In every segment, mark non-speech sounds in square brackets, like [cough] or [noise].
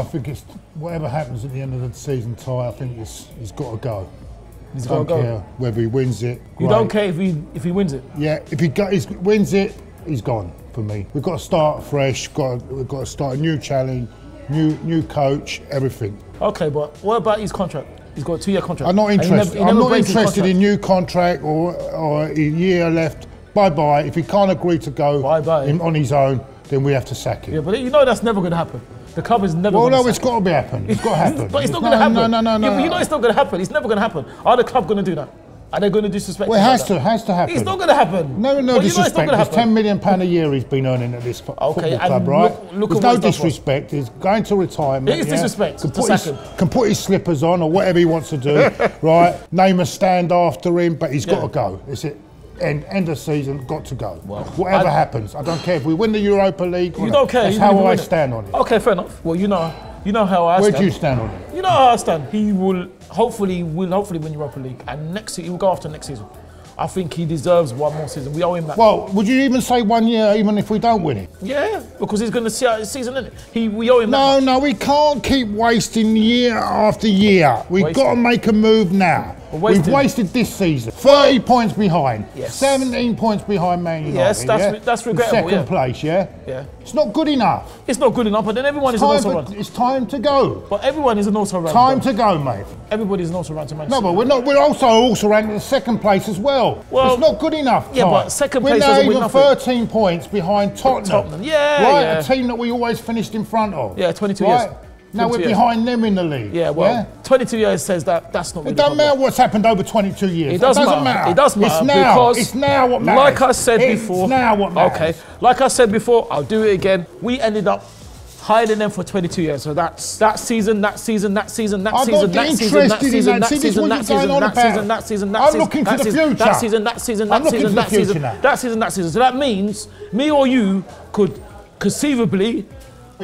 I think it's whatever happens at the end of the season, Ty. I think it's he's got to go. He's Don't got to care whether he wins it. You don't care if he if he wins it. Yeah, if he go, he's, wins it, he's gone for me. We've got to start fresh. Got to, we've got to start a new challenge, new new coach, everything. Okay, but what about his contract? He's got a two-year contract. I'm not And he interested. never- he I'm not interested in new contract or or a year left. Bye bye. If he can't agree to go Bye-bye. in- on his own, then we have to sack him. Yeah, but you know that's never going to happen. The club is never. well, no, it's got to be happen. It's got to happen. But it's not no, going to happen. No, no, no, Yeah, no. but you know it's not going to happen. It's never going to happen. Are the club going to do that? Are they going to disrespect? well, it has like to, that? has to happen. It's not going to happen. No, no But you know it's not disrespect. gonna There's happen. 10 million pound a year he's been earning at this Okay, football club, right? look- look There's no what he's done for us. disrespect. He's going to retirement. It is yeah? disrespect Can put, his, can put his slippers on or whatever he wants to do, [laughs] right? Name a stand after him, but he's Yeah. got to go. It's it. End, end of season, got to go. Well, Whatever I- happens, I don't care if we win the Europa League. You don't care. That's you how I win it. stand on it. Okay, fair enough. Well, you know, you know how I stand. Where do you stand on it? You know how I stand. He will hopefully will hopefully win Europa League, and next he will go after next season. I think he deserves one more season. We owe him that. Well, would you even say one year, even if we don't win it? yeah, because he's going to see out his season. Innit? He we owe him that. No, no, we can't keep wasting year after year. We've Wasting. got to make a move now. We're We've wasted this season. 30 points behind. Yes. 17 points behind Man United. Yes, that's yeah? that's regrettable, Second yeah. place, yeah? Yeah. It's not good enough. It's not good enough, but then everyone is an Time also for- run. it's time to go. But everyone is an also run. Time bro. to go, mate. Everybody's is an also run to Manchester. No, but we're not. We're also also ranked in second place as well. Well, it's not good enough. yeah, Ty. but second we're place now doesn't win even 13 points behind Tottenham. Tottenham, yeah, right. yeah. A team that we always finished in front of. Yeah, 22 right? years. Now we're behind them in the league. Yeah, well, 22 years says that that's not. It doesn't matter what's happened over 22 years. It does doesn't matter. matter. It does matter It's now. because it's now what matters. Like I said it's before. now what matters. Okay. Like I said before, I'll do it again. We ended up higher than them for 22 years. So that's that season, that season, that season, that I'm season, that season, that season, that. season, that this is season, that season, going on that season, that season, that I'm season, looking to that the season, future. that season, that season, I'm that season, that season, that season, that season. So that means me or you could conceivably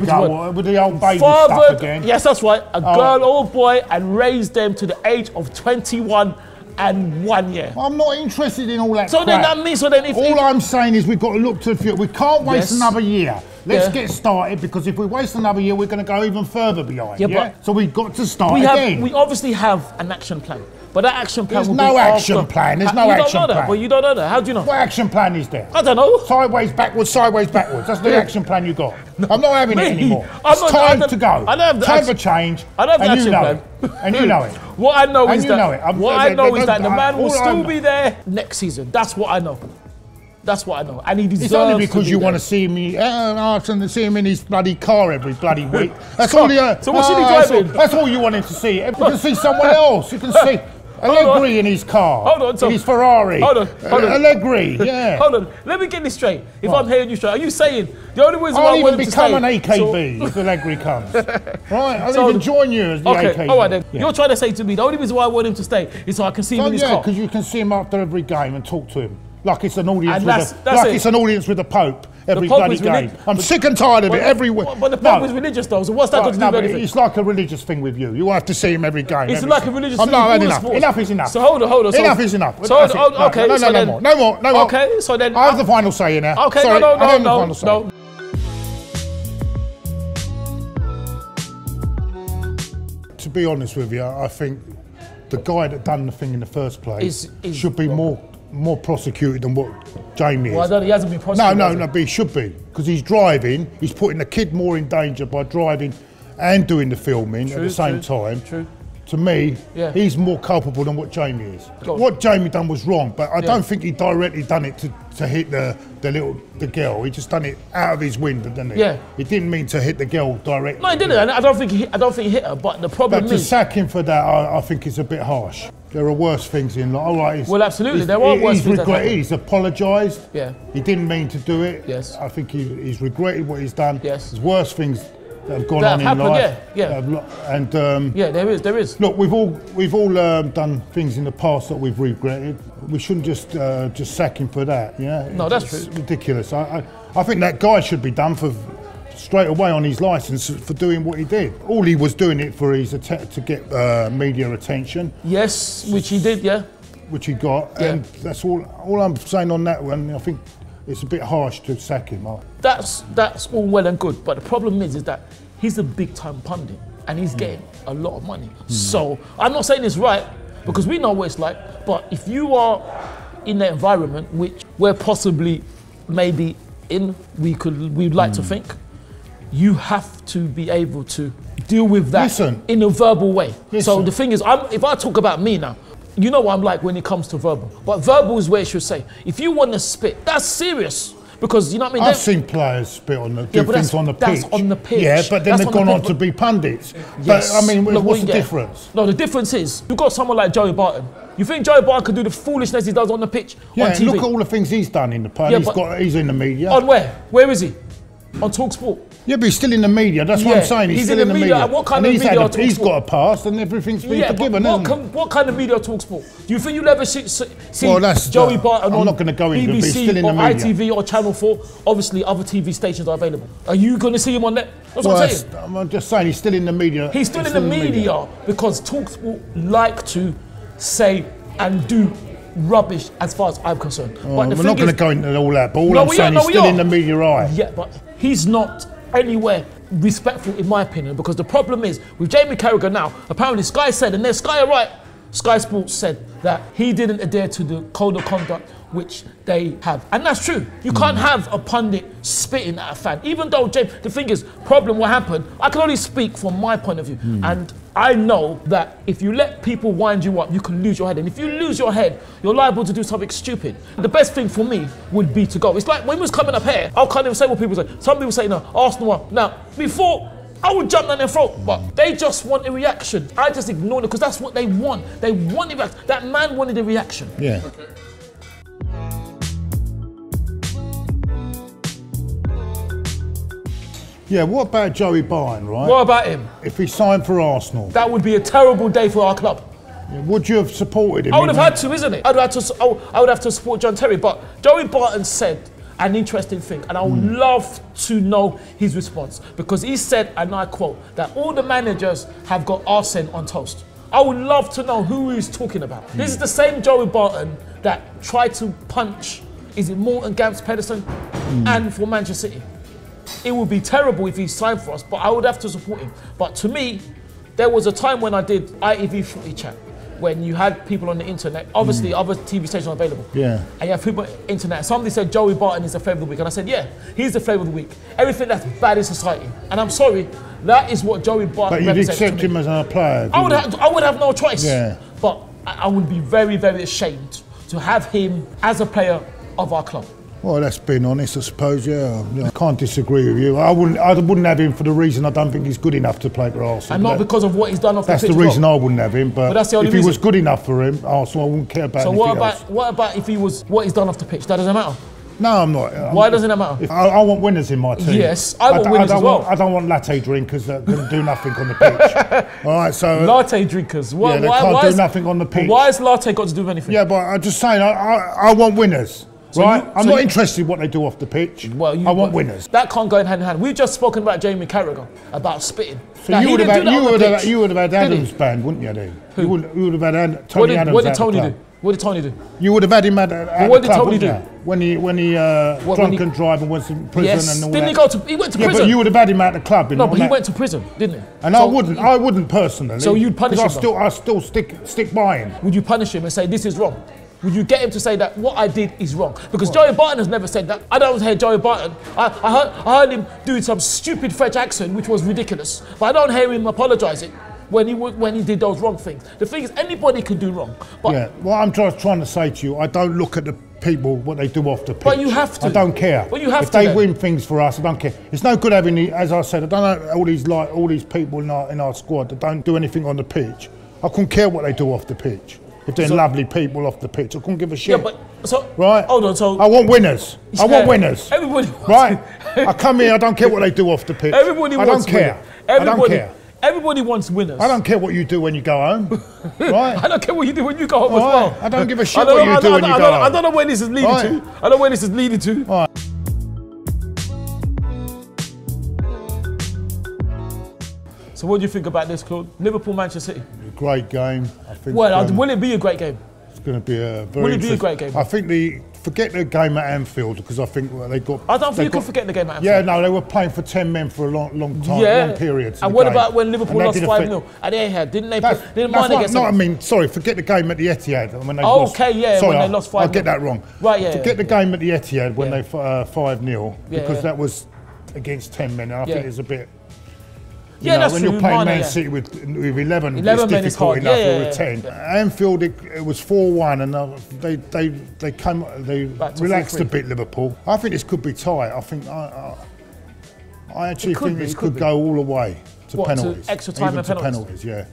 Go with the old baby fathered, again. yes, that's right, a Oh. girl or boy and raised them to the age of 21 and one year. I'm not interested in all that. So then crap. that means, so then if, All if I'm saying is we've got to look to the future. We can't waste Yes. another year. Let's Yeah. get started because if we waste another year, we're going to go even further behind. Yeah, Yeah, so we've got to start we again. have, we obviously have an action plan, but that action plan There's no action after- plan, there's no you action don't know that, plan. but you don't know that. How do you know? what action plan is there? I don't know. Sideways, backwards, sideways, backwards. That's the Yeah. action plan you got. I'm not having Me? it anymore. I'm it's not- time to go. I don't have the time for change. I don't have and the you action know plan. it. And you know it. [laughs] What I know And is you that know it. What I know is that the man will still be there next season. That's what I know. That's what I know, and he deserves. It's only because you want to see me, uh, Arsenal, to see him in his bloody car every bloody [laughs] week. That's all you. So what should he ah, drive that's all- in? That's all you wanted to see. You can see someone [laughs] else. You can see Allegri in his car. Hold on, so- in his Ferrari. Hold on, hold Uh, on. Allegri, [laughs] yeah. Hold on, let me get this straight. If What? I'm hearing you straight, are you saying the only reason why I'll I want to become an so- AKB if Allegri comes. right, I'll So- even join you as the Okay, AKB. all right then. Yeah. You're trying to say to me the only reason why I want him to stay is so I can see him Oh, in his yeah, car. because you can see him after every game and talk to him. Like it's an audience with a, like it. it's an audience with the Pope every bloody game. I'm sick and tired of it every week. But the Pope is religious though, so what's that got Right, to do with anything? it's like a religious thing with you. You have to see him every game. It's every like a thing. religious I'm thing not with had all enough. sports. Enough is enough. So hold on, hold on. So- enough is enough. So hold- it. No, okay, no, no, so no then- more. No more. No more. Okay, so then I have the final say here now. Okay, Sorry, no, I no, have the no, final no, say. no. To be honest with you, I think the guy that done the thing in the first place Is- is should be more more prosecuted than what Jamie is. Well, I don't, he hasn't been No, prosecuted. no, he? no, but he should be because he's driving. He's putting the kid more in danger by driving and doing the filming at the same true, time. true. To me, Yeah. he's more culpable than what Jamie is. What Jamie done was wrong, but I Yeah. don't think he directly done it to, to hit the, the little the girl. He just done it out of his window, didn't he? Yeah. He didn't mean to hit the girl directly. No, he didn't. and I don't think he. I don't think he hit her. But the problem But to is, sack him for that, I, I think is a bit harsh. There are worse things in life. All right, he's- Well, absolutely, there are worse he's things regretted. He's apologised. Yeah. He didn't mean to do it. Yes. I think he, he's regretted what he's done. Yes. There's worse things that have gone That on have in life. yeah, yeah. And um, yeah, there is, there is. look, we've all we've all um, done things in the past that we've regretted. We shouldn't just uh, just sack him for that. Yeah. No, that's it's true. ridiculous. I, I I think that guy should be done for straight away on his license for doing what he did. All he was doing it for his to get uh, media attention, Yes, which he did. Yeah. which he got, Yeah. and that's all. All I'm saying on that one, I think it's a bit harsh to sack him. That's that's all well and good, but the problem is, is that he's a big time pundit and he's hmm. getting a lot of money. So I'm not saying it's right because we know what it's like. But if you are in that environment, which we're possibly maybe in, we could we'd like to hmm. think, you have to be able to deal with that Listen. in a verbal way. So the thing is, I'm, if I talk about me now, you know what I'm like when it comes to verbal. But verbal is where it should say. If you want to spit, that's serious. Because you know what I mean? I've seen players spit on the do Yeah, things on the that's pitch. on the pitch. Yeah, but then That's they've on gone pitch, on to be pundits. Yes. But I mean, Look, what's the yeah. difference? No, the difference is you've got someone like Joey Barton. You think Joey Barton could do the foolishness he does on the pitch Yeah, on TV? look at all the things he's done in the past. Yeah, he's got he's in the media. on where? Where is he? On Talk Sport. Yeah, but he's still in the media. That's what Yeah, I'm saying. He's, he's still in in the the media. media. What kind and of he's media had a, He's got a past, and everything's been Yeah, forgiven. what, com- what kind of media Talk Sport? Do you think you'll ever see, see Well, that's Joey the- Barton I'm on not gonna go into he's BBC still in the or media. ITV or Channel 4? Obviously, other TV stations are available. Are you going to see him on that? That's Well, what I'm saying. I'm just saying he's still in the media. He's still in the media because Talksport like to say and do rubbish as far as I'm concerned. Oh, the we're not going to go into all that, but all No, I'm saying are, no, he's still are. in the media eye. yeah, but he's not anywhere respectful in my opinion because the problem is with Jamie Carragher now, apparently Sky said, and then Sky are right, Sky Sports said that he didn't adhere to the code of conduct which they have. And that's true. You hmm. can't have a pundit spitting at a fan. Even though James, the thing is, problem will happen. I can only speak from my point of view. Hmm. And I know that if you let people wind you up, you can lose your head. And if you lose your head, you're liable to do something stupid. The best thing for me would be to go. It's like when we was coming up here, I can't even say what people say. Some people say, no, Arsenal are. Now, before, I would jump down their throat, but they just want a reaction. I just ignore it because that's what they want. They want a reaction. That man wanted a reaction. Yeah. Yeah, what about Joey Barton, right? What about him? If he signed for Arsenal, That would be a terrible day for our club. would you have supported him? I would have had to, isn't it? I'd have to. I would- have to support John Terry. But Joey Barton said an interesting thing, and I would hmm. love to know his response because he said, and I quote, that all the managers have got Arsene on toast. I would love to know who he's talking about. This is hmm. the same Joey Barton that tried to punch. Is it Morten Gamst Pedersen hmm. and for Manchester City? It would be terrible if he signed for us, but I would have to support him. But to me, there was a time when I did IEV footy chat, when you had people on the internet, obviously mm. other TV stations are available. Yeah. And you have people on the internet. Somebody said Joey Barton is the flavour of the week. And I said, yeah, he's the flavour of the week. Everything that's bad in society. And I'm sorry, that is what Joey Barton But you'd accept him as a player. I would, have, I would have no choice. Yeah. But I, I would be very, very ashamed to have him as a player of our club. Well, that's being honest, I suppose. Yeah, I can't disagree with you. I wouldn't. I wouldn't have him for the reason I don't think he's good enough to play for Arsenal. And not That- because of what he's done off the pitch. That's the reason well. I wouldn't have him. But, But that's the only if he was good enough for him, Arsenal, I wouldn't care about So what about else. what about if he was what he's done off the pitch? That doesn't matter. No, I'm not. I'm- Why doesn't that matter? I, I want winners in my team. Yes, I want don't- winners don't as well. Want, I don't want latte drinkers that can do nothing on the pitch. [laughs] All right, so Latte drinkers. Why, Yeah, they why, can't why do is, nothing on the pitch. Why has latte got to do with anything? yeah, but I'm just saying, I, I, I want winners. So right? you- I'm so not you- interested in what they do off the pitch. Well, you, I want winners. That can't go hand in hand. We've just spoken about Jamie Carragher about spitting. So Now, you would have had, you would have, you would have had did? Adams banned, wouldn't you? Then? You would, you would have had Ad- Tony What did, Adams. what did Tony do? What did Tony do? You would have had him at, at what the did club, Tony do? you? When he when he uh, What, drunk he- and drive and was in prison Yes. and all Didn't that. he go to? He went to yeah, prison. but you would have had him at the club. no, but he all went to prison, didn't he? And So I wouldn't. I wouldn't personally. So you'd punish 'cause I still, I still stick stick by him. Would you punish him and say this is wrong? Would you get him to say that what I did is wrong? Because Joey Barton has never said that. I don't hear Joey Barton. I, I, heard, I heard him doing some stupid French accent, which was ridiculous. But I don't hear him apologising when he when he did those wrong things. The thing is, anybody can do wrong. But Yeah. What I'm just trying to say to you, I don't look at the people what they do off the pitch. But you have to. I don't care. But you have if to they then. win things for us, I don't care. It's no good having, the, as I said, I don't know all these like all these people in our in our squad that don't do anything on the pitch. I couldn't care what they do off the pitch. If they're So- lovely people off the pitch, I couldn't give a shit. yeah, but so right? Hold on. So I want winners. I want winners. Everybody wants- Right? I come here. I don't care what they do off the pitch. everybody I wants don't care. winners. I don't care. Everybody wants winners. I don't care what you do when you go home. [laughs] right? I don't care what you do when you go home as Right. well. I don't give a shit I don't what know- you do when you go I don't know where this is leading Right. to. I don't know where this is leading to. So what do you think about this, Claude? Liverpool, Manchester City. Great game. I think. Well, uh, um, will it be a great game? It's going to be a very. Will it be a great game? I think the forget the game at Anfield because I think they got. I don't think they you can forget the game at Anfield. Yeah, no, they were playing for ten men for a long, long time, Yeah. long periods. of And what game. about when Liverpool lost 5 affect- 0 at Etihad? Didn't they That's, put, didn't that's Mane what, no, I mean, sorry, forget the game at the Etihad when they Oh, lost. okay, yeah, sorry, when they I- lost 5-0. get that wrong. Right, yeah, Forget yeah. the game at the Etihad when Yeah. they uh, five 0 Yeah, because that was against ten men. And I think it's a bit. Yeah, know, that's when true, you're playing Man. City with, with 11, 11 it's difficult enough Yeah, yeah, with yeah. 10. Anfield, it, it was 4 1, and uh, they, they, they came, they relaxed a bit, Liverpool. I think this could be tight. I think, I, I, I actually think be, this could could go all the way to What, to penalties. extra time even and to penalties? penalties, yeah.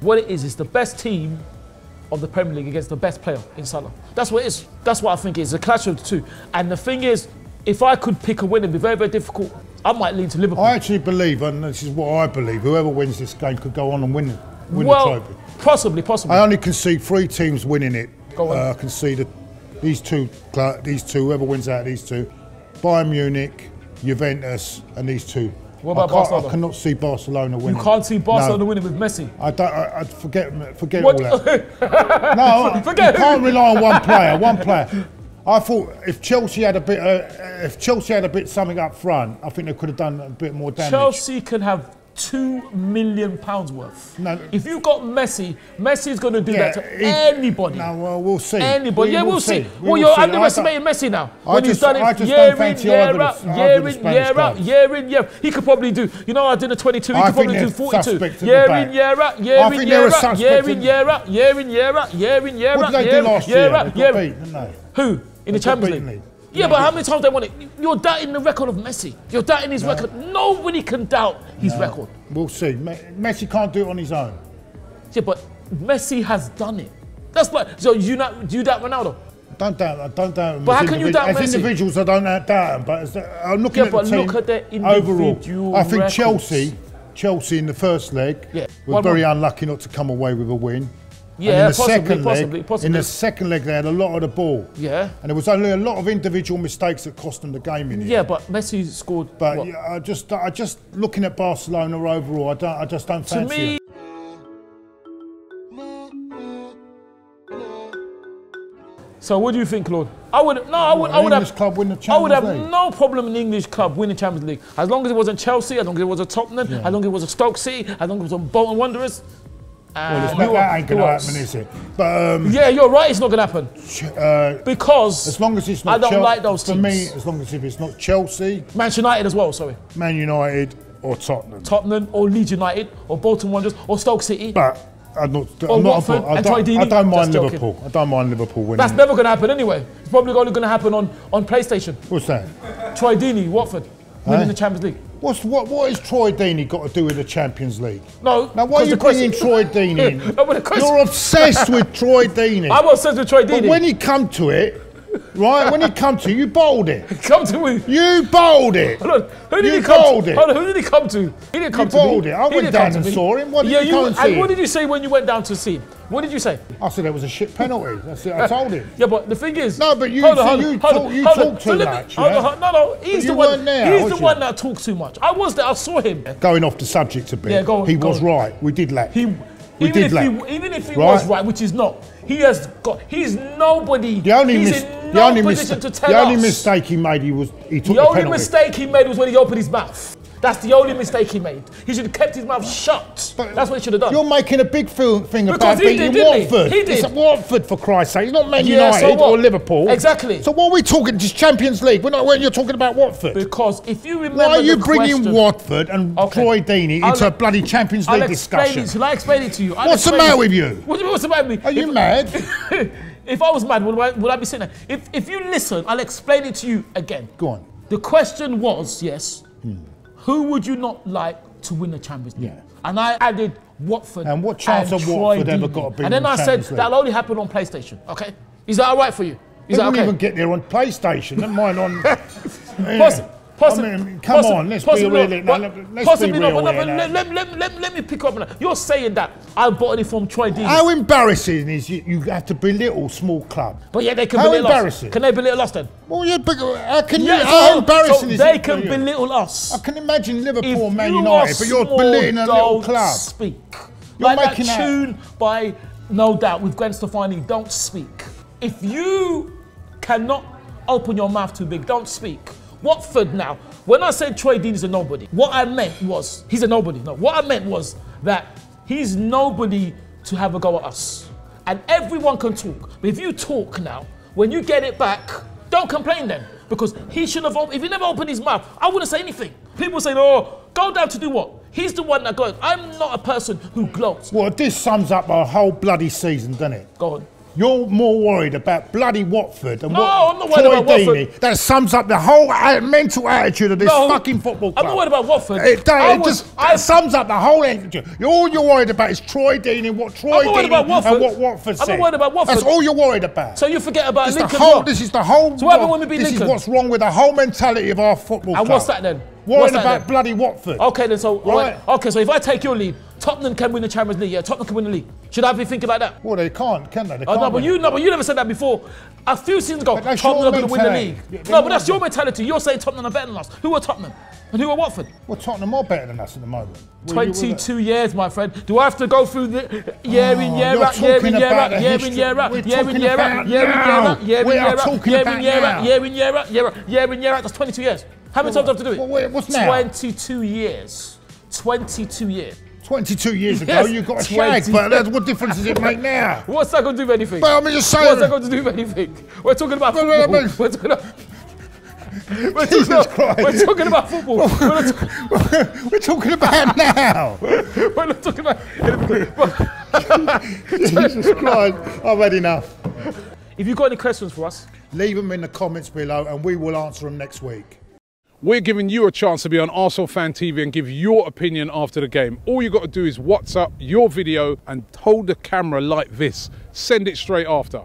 What it is, is the best team of the Premier League against the best player in Salah. That's what it is. That's what I think it is. A clash of the two. And the thing is, if I could pick a winner, it'd be very, very difficult. I might lead to Liverpool. I actually believe, and this is what I believe, whoever wins this game could go on and win, win well, the trophy. possibly, possibly. I only can see three teams winning it. Go on. Uh, I can see the, these two, these two, whoever wins out of these two, Bayern Munich, Juventus, and these two. What about I, Barcelona? I cannot see Barcelona winning. you can't see Barcelona No. winning with Messi. I don't. I, I forget. Forget What? all that. [laughs] No, Forget you can't rely on one player. One player. I thought if Chelsea had a bit, uh, if Chelsea had a bit something up front, I think they could have done a bit more damage. Chelsea can have two million pounds worth. No. If you got Messi, Messi's going to do Yeah, that to he- anybody. No, well, we'll see. Anybody, We yeah, will we'll see. We Well, will you're see. Underestimating Messi now. I when he's done it just year in, year out, year in, year out, year in, year. He could probably do. You know, I did a 22. He I could probably do 42. suspect at the Year in, year out, year I in, year out, year in, year out, year in, year out, year in, year out, year in, last year out, year got in. beat, didn't they? Who? In the Champions League. they- Yeah, but how many times they won it? You're doubting the record of Messi. You're doubting his record. Nobody can doubt his record. We'll see. Me- Messi can't do it on his own. Yeah, but Messi has done it. That's like so. You not do you doubt Ronaldo? Don't doubt. I don't doubt. But how can you doubt As Messi? individuals, I don't doubt them. But as the, I'm looking Yeah, at but the team look at their overall. individual I think records. Chelsea, Chelsea in the first leg, Yeah. were One very more. unlucky not to come away with a win. Yeah, in the possibly, second possibly, leg, possibly. in the second leg, they had a lot of the ball. Yeah. And there was only a lot of individual mistakes that cost them the game in Yeah, end. but Messi scored. But what? yeah, I just, I just looking at Barcelona overall, I don't, I just don't fancy. to me, it. So what do you think, Claude? I would no, I would, I would English have club win the I would have League. no problem in the English club winning Champions League as long as it wasn't Chelsea, as long as it was a Tottenham, as long as it was a Stoke City, as long as it was a Bolton Wanderers. Well, it's not, that ain't going to happen, is it? But um, Yeah, you're right. It's not going to happen uh, because as long as it's not I don't Chel- like those teams. For me, as long as if it's not Chelsea, Manchester United as well. Sorry, Man United, or Tottenham. Tottenham or Leeds United or Bolton Wanderers or Stoke City. But I'm not. I'm not Watford I don't, I don't mind Just joking. Liverpool. I don't mind Liverpool winning. That's never going to happen anyway. It's probably only going to happen on, on PlayStation. What's that? Troy Deeney, Watford, winning Huh? the Champions League. What's what? What has Troy Deeney got to do with the Champions League? No. Now, why are you bringing Troy [laughs] Deeney in? No, You're obsessed with Troy Deeney. [laughs] I'm obsessed with Troy Deeney. but when you come to it, right? When you come to, you bowled it. [laughs] come to me. You bowled it. Hold on. Who did You he come bowled to? it. Hold on. Who did he come to? He didn't come to bowled me. it. I He went down and me. saw him. What did yeah, you you, and and what did you say when you went down to see him? What did you say? I said it was a shit penalty. That's it. I told him. Yeah, but the thing is. No, but you- hold on, you on, hold talk- you hold talk too So let me- much, hold on, no, no. He's you the one. there, he's the you? one that talks too much. I was there. I saw him. Going off the subject a bit. Yeah, go on, he go was on. right. We did lack. He, we even did if lack. he, even if he Right? was right, which is not, he has got. He's nobody. The only, he's mis- in the no only, position to tell the only us. mistake he made, he was he took The the, only penalty. mistake he made was when he opened his mouth. That's the only mistake he made. He should have kept his mouth shut. But That's what he should have done. You're making a big thing Because about beating did, he? Watford. He did. It's Watford for Christ's sake. It's not Man Yeah, United what? or Liverpool. Exactly. So what are we talking? Just Champions League. We're not. When you're talking about Watford. Because if you remember, Why are you bringing question, Watford and Okay. Troy Deeney I'll- into a bloody Champions League I'll discussion? it. Shall I explain it to you? I'll What's the matter with you? What, what's the matter with me? Are you If- mad? [laughs] if I was mad, would I, would I be sitting there? If, if you listen, I'll explain it to you again. Go on. The question was, yes, hmm. Who would you not like to win the Champions League? Yeah. And I added Watford. And what chance and Troy Watford ever got of being And then the I said League? that'll only happen on PlayStation. Okay, is that all right for you? Is They that okay? even get there on PlayStation. Never mind on. [laughs] [laughs] Possi- possi- I mean, come possi- on, let's be possibly really- not, no, but let's possibly be not, real but here no, now. let, let, let, let me pick up on that. You're saying that I bought it from Troy Deeney. How embarrassing is you, you have to belittle small club? But yeah, they can How belittle us. embarrassing. Can they belittle us then? Well, yeah, but uh, how can you? Yeah, How embarrassing so is they it? can for you? belittle us. I can imagine Liverpool If and Man United, but you're belittling a little don't club. Speak. You're like making that tune by No Doubt with Gwen Stefani. Don't speak. If you cannot open your mouth too big. Don't speak. Watford now. When I said Troy Deeney is a nobody, what I meant was he's a nobody. No, what I meant was that he's nobody to have a go at us. And everyone can talk. But if you talk now, when you get it back, don't complain then. Because he should have, if he never opened his mouth, I wouldn't say anything. People say, oh, go down to do what? He's the one that goes. I'm not a person who gloats. Well, this sums up our whole bloody season, doesn't it? Go on. You're more worried about bloody Watford and No, what I'm not worried Troy about Watford. Deeney. That sums up the whole mental attitude of this No, fucking football club. I'm not worried about Watford. It, that, it was- just I- sums up the whole attitude. All you're worried about is Troy Deeney, what Troy Deeney about and what Watford I'm not worried about Watford. That's all you're worried about. So you forget about the Lincoln. whole, this is the whole. So what happened when we beat This Lincoln? is what's wrong with the whole mentality of our football And club. what's that then? Worried What's about then? bloody Watford. Okay, then so Right. okay, so if I take your lead, Tottenham can win the Champions League. Yeah, Tottenham can win the league. Should I be thinking about that? Well, they can't, can they? they Oh, can't no, but you no, but you never said that before. A few seasons ago, Tottenham are going to win the league. Yeah, No, but that's your mentality. You're saying Tottenham are better than us. Who are Tottenham? And who are Watford? Well, Tottenham are better than us at the moment. You- 22 years, my friend. Do I have to go through the year in, Oh, year you're out, year in, year out, year in, year out, year in, year out, year in, year out, year in, year out, year in, year out, year in, year out, year out, year in, year out. That's 22 years. How many times do I have to do it? What's now? 22 years. 22 years. 22 years ago, Yes, you got a 20. shag, but that's, what difference does it make now? [laughs] What's that going to do with anything? But I'm just saying. What's that going to do with anything? We're talking about football. We're talking about. We're talking, about, we're talking about football. We're talking- [laughs] We're talking about now. [laughs] we're not talking about. Jesus Christ, I've had enough. If you've got any questions for us, Leave them in the comments below and we will answer them next week. We're giving you a chance to be on Arsenal Fan TV and give your opinion after the game. All you got to do is WhatsApp your video and hold the camera like this. Send it straight after.